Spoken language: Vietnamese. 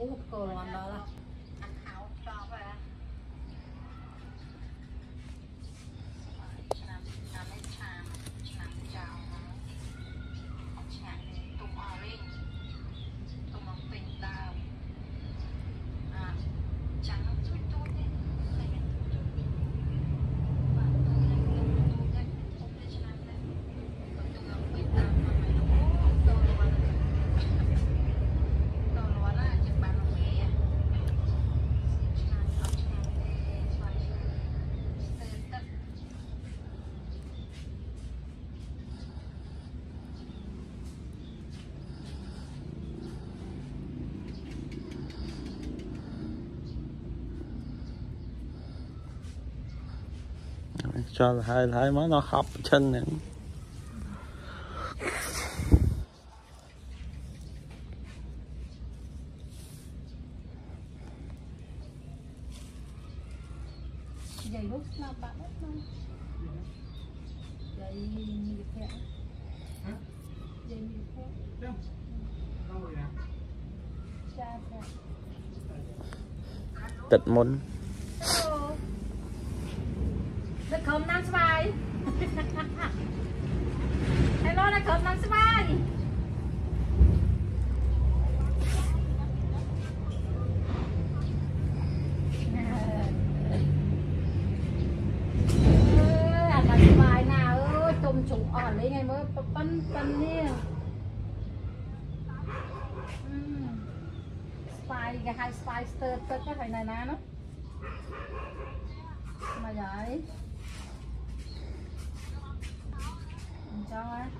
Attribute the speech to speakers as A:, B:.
A: 哦够了，完蛋了。
B: Cho hai thái mới nó khóc chân này.
C: Dày lúc nào bạn hết không? Dày như thế Dày như thế Cha cha.
B: Tịch muốn
C: នឹកក្រុមណាំស្វាយ Hello នឹកក្រុមណាំស្វាយអឺអាបាស្វាយណាអើយទុំជុំអស់លេងឲ្យមើលប៉ិនប៉ិននេះអឺស្វាយគេហៅស្វាយស្ទើរទឹកហ្នឹងហើយនៅណានោះ mà vậy sao jar